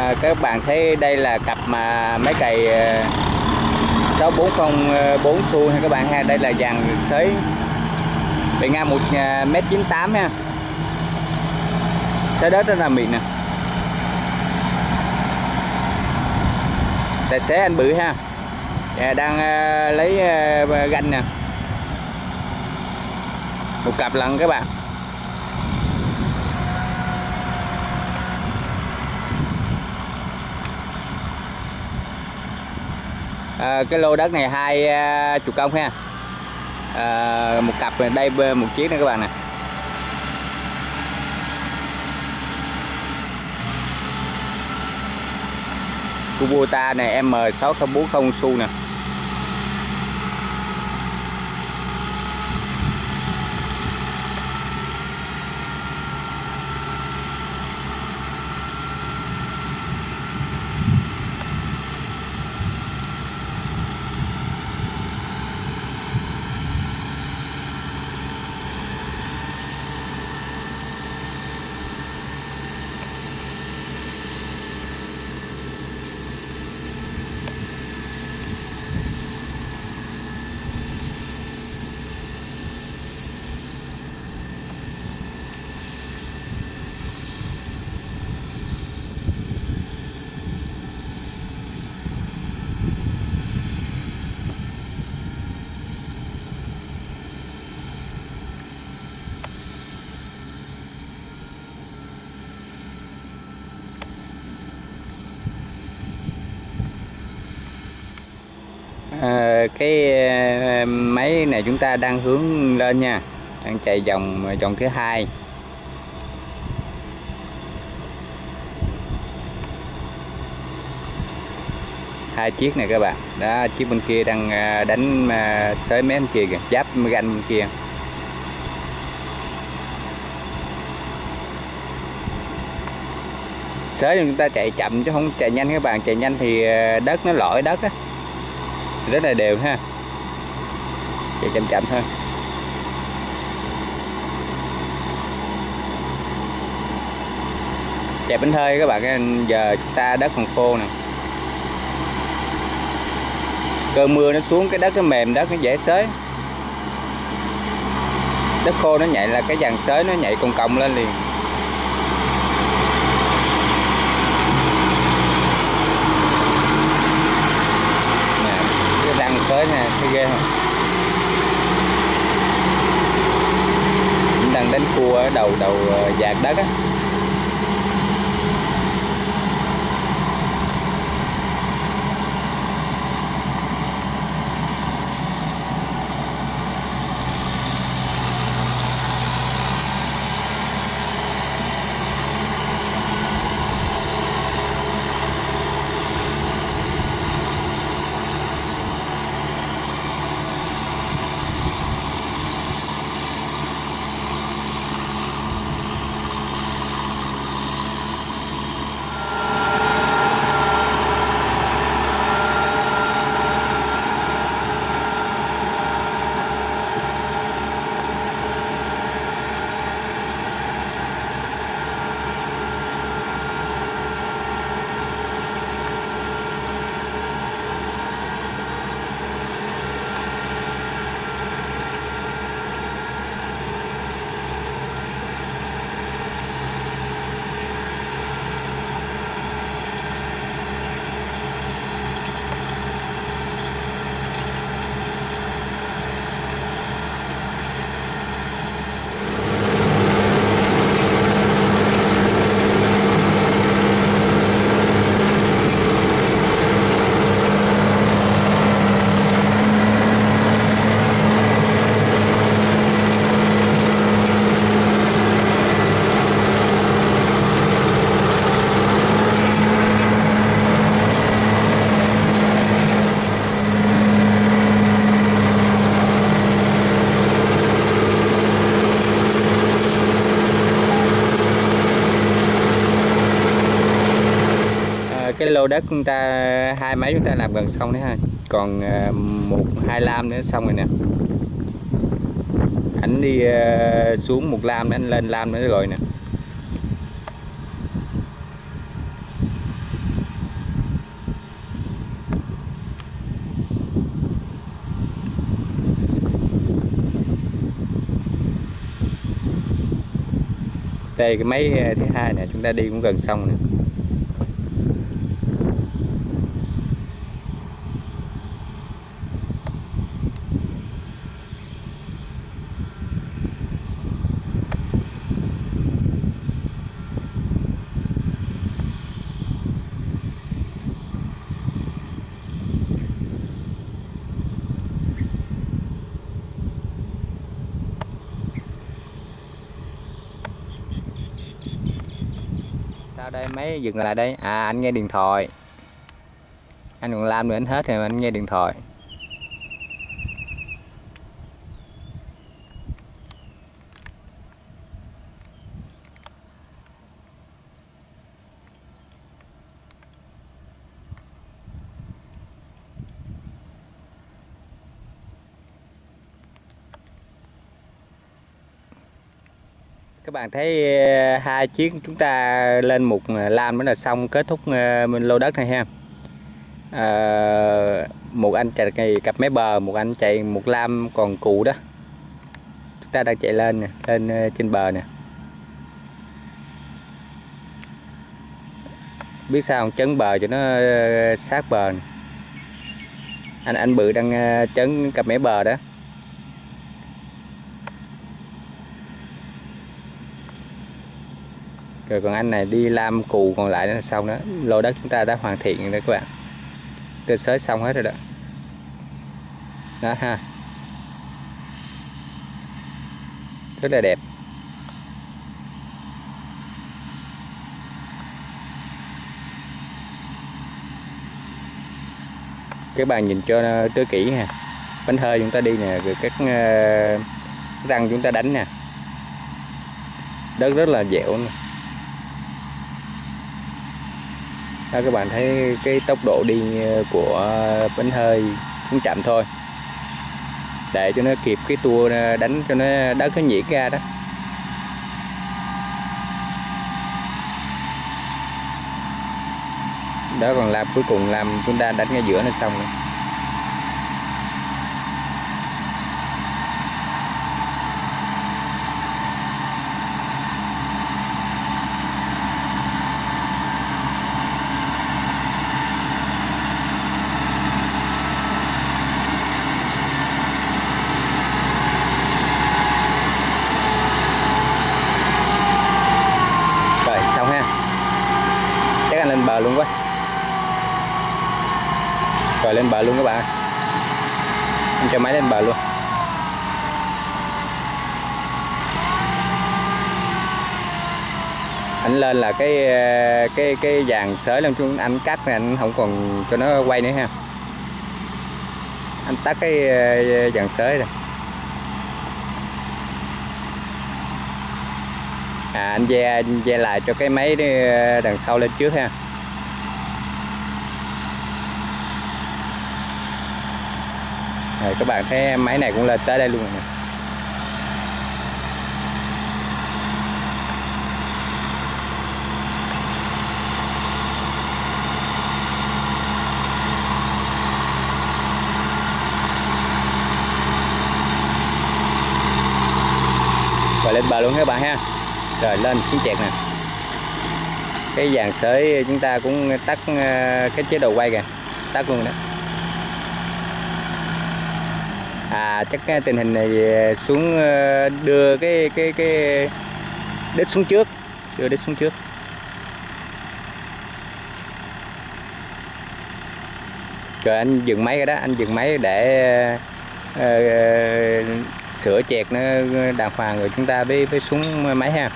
à, các bạn thấy đây là cặp mà máy cày ờ, 6404 ờ, xu ha các bạn ha? Đây là dàn sới bề ngang 1 ờ, mét 98 ha. Sới đất rất là mịn nè. Tài xế anh bự ha. À, đang à, lấy à, ganh nè. Một cặp lần các bạn. À, cái lô đất này hai ờ, chục công ha. À, một cặp đây một chiếc nữa các bạn nè. Kubota này M6040 xu nè. À, cái ờ, máy này chúng ta đang hướng lên nha. Đang chạy vòng ờ, vòng thứ hai. Hai chiếc này các bạn. Đó chiếc bên kia đang đánh sới mé bên kia kìa. Giáp ganh bên kia. Sới chúng ta chạy chậm chứ không chạy nhanh các bạn. Chạy nhanh thì đất nó lỗi đất á rất là đều ha. Chạy chậm chậm thôi. Chạy bánh thơi các bạn giờ chúng ta đất còn khô nè. Cơn mưa nó xuống cái đất nó mềm, đất nó dễ xới. Đất khô nó nhảy là cái dàn xới nó nhảy cong cong lên liền răng tới nè thấy ghê không? Đang đánh cua ở đầu đầu ờ, dạt đất á. cái lô đất chúng ta, hai máy chúng ta làm gần xong đấy ha. Còn ờ, một, hai lam nữa, xong rồi nè. Ảnh đi ờ, xuống một lam nữa anh lên lam nữa rồi nè. Đây, cái máy ờ, thứ hai nè, chúng ta đi cũng gần xong nè. Ở đây máy dừng lại đây. À anh nghe điện thoại. Anh còn làm nữa anh hết rồi anh nghe điện thoại. Các bạn thấy ờ, hai chiếc chúng ta lên một ờ, lam mới là xong kết thúc ờ, mình lô đất này ha. À, một anh chạy cặp máy bờ một anh chạy một lam còn cụ đó. Chúng ta đang chạy lên nè lên trên bờ nè. Biết sao không? Chấn bờ cho nó sát bờ này. anh anh bự đang chấn cặp máy bờ đó. Rồi còn anh này đi làm cù còn lại là xong đó. Lô đất chúng ta đã hoàn thiện rồi các bạn. Tôi xới xong hết rồi đó. Đó ha. Rất là đẹp. Các bạn nhìn cho tới kỹ ha. Bánh hơi chúng ta đi nè rồi các ờ, răng chúng ta đánh nè. Đất rất là dẻo nè đó, các bạn thấy cái tốc độ đi ờ, của bánh hơi cũng chậm thôi. Để cho nó kịp cái tua ờ, đánh cho nó đất cái nhĩ ra đó. Đó, còn làm cuối cùng làm chúng ta đánh ngay giữa nó xong rồi xong ha chắc anh lên bờ luôn quá rồi lên bờ luôn các bạn. Anh cho máy lên bờ luôn. Anh lên là cái cái cái dàn sới lên xuống, anh cắt này anh không còn cho nó quay nữa ha. Anh tắt cái ờ, dàn sới rồi. À anh ve anh ve lại cho cái máy ờ, đằng sau lên trước ha. Rồi, các bạn thấy máy này cũng lên tới đây luôn rồi lên bờ luôn các bạn ha rồi lên xuống chẹt nè. Cái dàn sới chúng ta cũng tắt ờ, cái chế độ quay kìa. Tắt luôn đó. À chắc cái tình hình này ờ, xuống đưa cái cái cái đít xuống trước. Đưa đít xuống trước. Rồi anh dừng máy rồi đó. Anh dừng máy để uh, sửa chẹt nó đàng hoàng rồi chúng ta mới, mới xuống máy ha.